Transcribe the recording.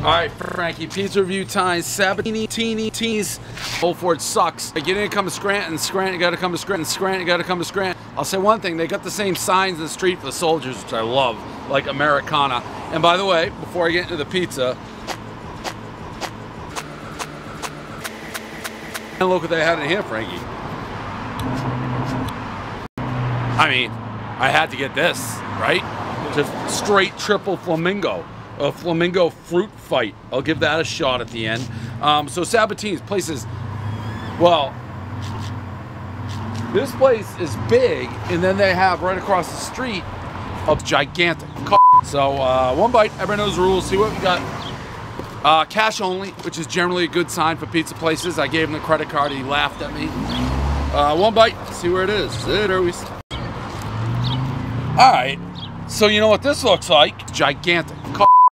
All right, Frankie, pizza review time. Sabatini, teeny, tease. Old Forge sucks. You didn't come to Scranton, Scranton, you gotta come to Scranton, Scranton, you gotta come to Scranton. I'll say one thing, they got the same signs in the street for the soldiers, which I love, like Americana. And by the way, before I get into the pizza, and look what they had in here, Frankie. I mean, I had to get this, right? Just straight triple flamingo a flamingo fruit fight. I'll give that a shot at the end. Um, so Sabatini's place is, well, this place is big, and then they have right across the street a gigantic. So uh, one bite, everybody knows the rules. See what we got. Uh, cash only, which is generally a good sign for pizza places. I gave him the credit card, he laughed at me. Uh, one bite, see where it is. It always. All right, so you know what this looks like? Gigantic.